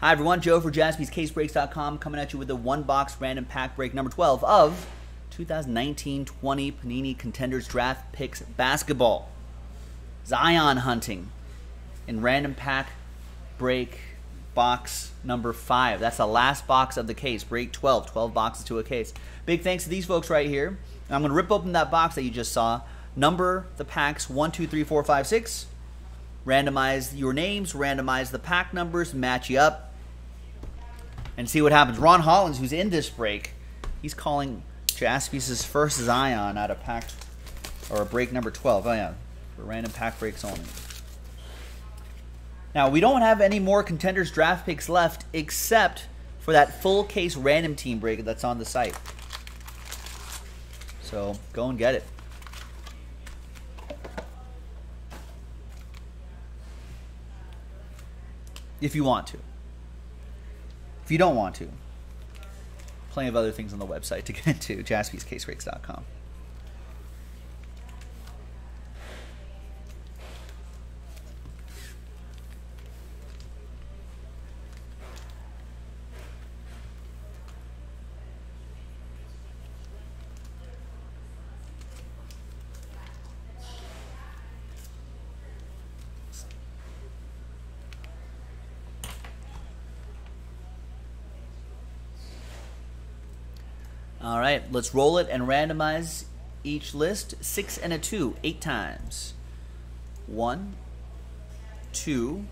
Hi, everyone. Joe for jaspyscasebreaks.com coming at you with a one box random pack break number 12 of 2019 20 Panini Contenders Draft Picks Basketball. Zion hunting in random pack break box number 5. That's the last box of the case. Break 12. 12 boxes to a case. Big thanks to these folks right here. I'm going to rip open that box that you just saw, number the packs 1, 2, 3, 4, 5, 6 randomize your names, randomize the pack numbers, match you up, and see what happens. Ron Hollins, who's in this break, he's calling Jaspys' first Zion out of pack or a break number 12. Oh yeah, for random pack breaks only. Now we don't have any more contenders draft picks left except for that full case random team break that's on the site. So go and get it. If you want to. If you don't want to, plenty of other things on the website to get into, jaspyscasebreaks.com. All right, let's roll it and randomize each list. Six and a two, eight times. One, two,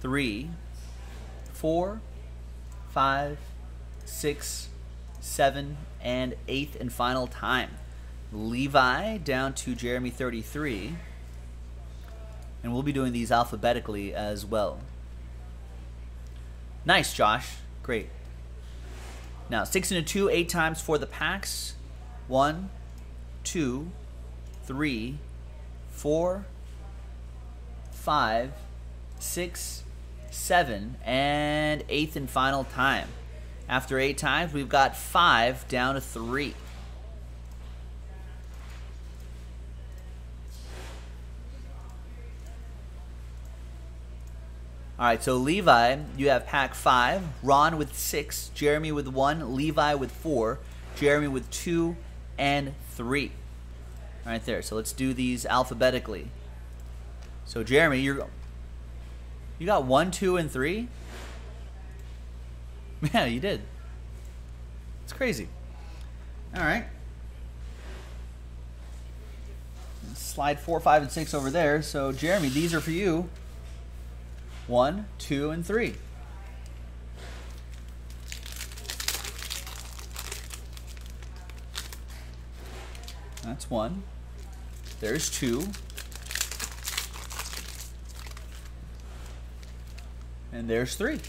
three, four, five, six, seven, and eighth and final time. Levi down to Jeremy 33. And we'll be doing these alphabetically as well. Nice, Josh. Great. Now, six and a two, eight times for the packs. One, two, three, four, five, six, seven, and eighth and final time. After eight times, we've got five down to three. All right, so Levi, you have pack five. Ron with six. Jeremy with one. Levi with four. Jeremy with two and three. Right there. So let's do these alphabetically. So Jeremy, you're you got one, two, and three. Yeah, you did. It's crazy. All right. Slide four, five, and six over there. So Jeremy, these are for you. One, two, and three. That's one. There's two. And there's three.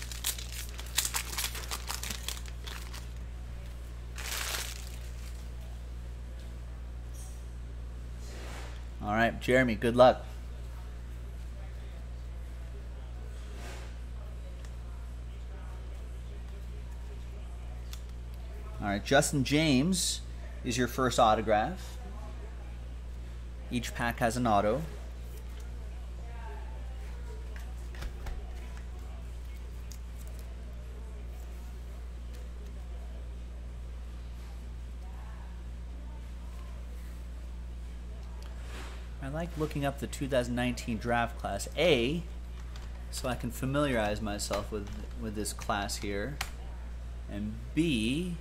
All right, Jeremy, good luck. All right, Justin James is your first autograph. Each pack has an auto. I like looking up the 2019 draft class A so I can familiarize myself with with this class here and B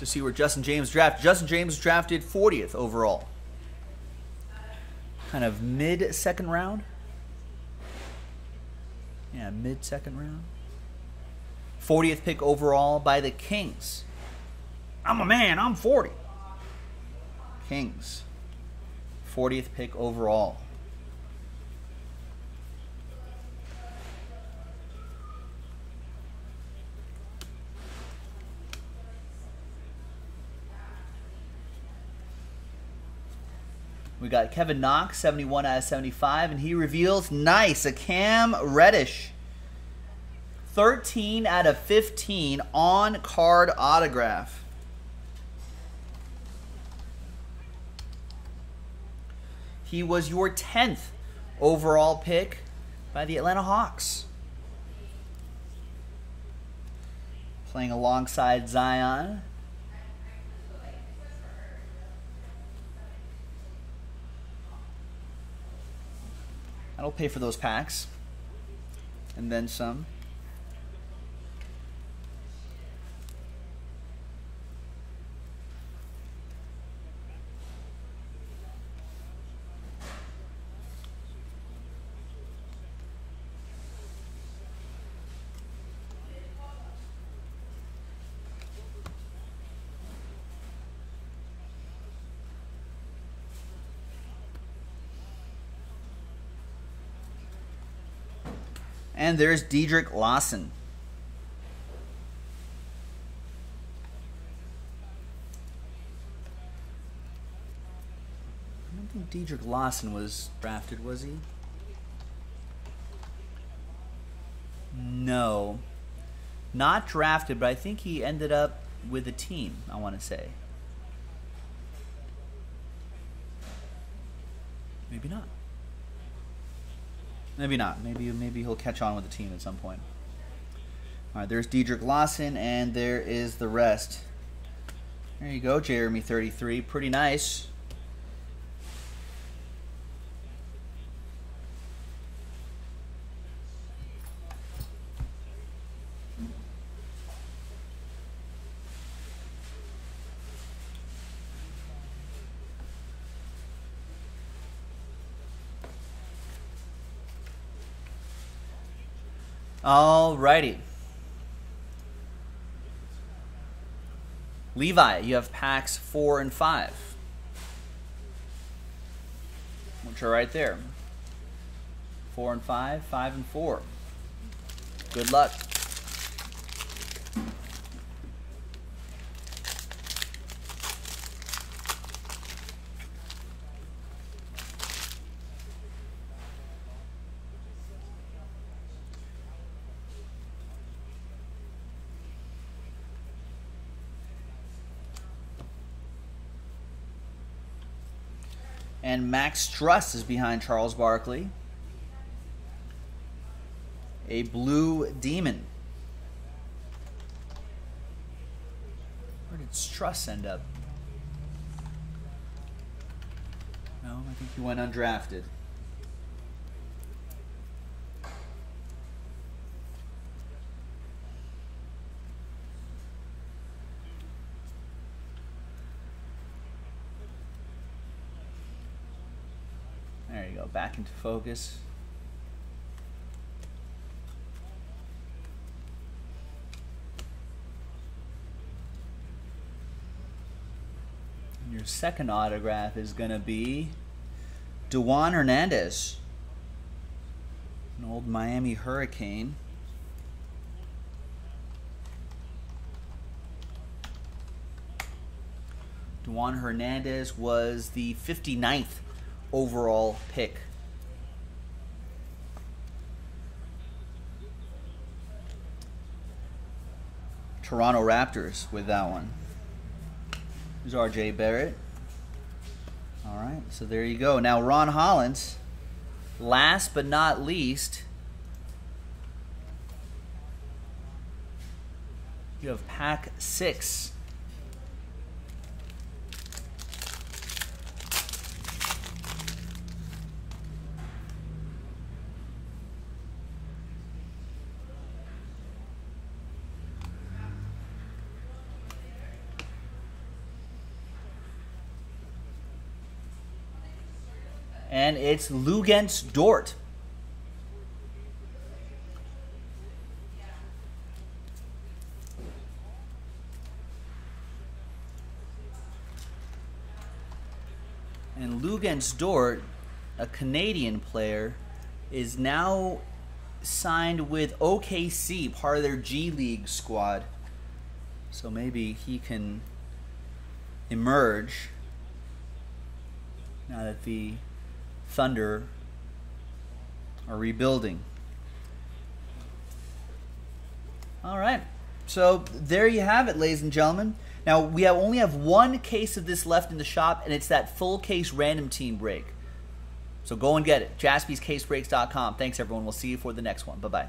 to see where Justin James drafted. Justin James drafted 40th overall. Kind of mid second round. Yeah, mid second round. 40th pick overall by the Kings. I'm a man, I'm 40. Kings. 40th pick overall. We got Kevin Knox, 71 out of 75, and he reveals nice, a Cam Reddish. 13 out of 15 on card autograph. He was your 10th overall pick by the Atlanta Hawks. Playing alongside Zion. That'll pay for those packs. And then some. And there's Dedric Lawson. I don't think Dedric Lawson was drafted, was he? No. Not drafted, but I think he ended up with a team, I want to say. Maybe not. Maybe not. Maybe maybe he'll catch on with the team at some point. All right, there's Dedric Lawson, and there is the rest. There you go, Jeremy 33. Pretty nice. Alrighty. Levi, you have packs four and five, which are right there. Four and five, five and four. Good luck. And Max Strus is behind Charles Barkley. A blue demon. Where did Strus end up? No, I think he went undrafted. You go, back into focus. And your second autograph is going to be Dewan Hernandez, an old Miami Hurricane. Dewan Hernandez was the 59th overall pick. Toronto Raptors with that one. There's RJ Barrett. All right, so there you go. Now, Ron Hollins, last but not least, you have pack six. And it's Luguentz Dort. And Luguentz Dort, a Canadian player, is now signed with OKC, part of their G League squad. So maybe he can emerge now that the Thunder are rebuilding. All right. So there you have it, ladies and gentlemen. Now we have only have one case of this left in the shop, and it's that full case random team break. So go and get it. JaspysCaseBreaks.com. Thanks, everyone. We'll see you for the next one. Bye bye.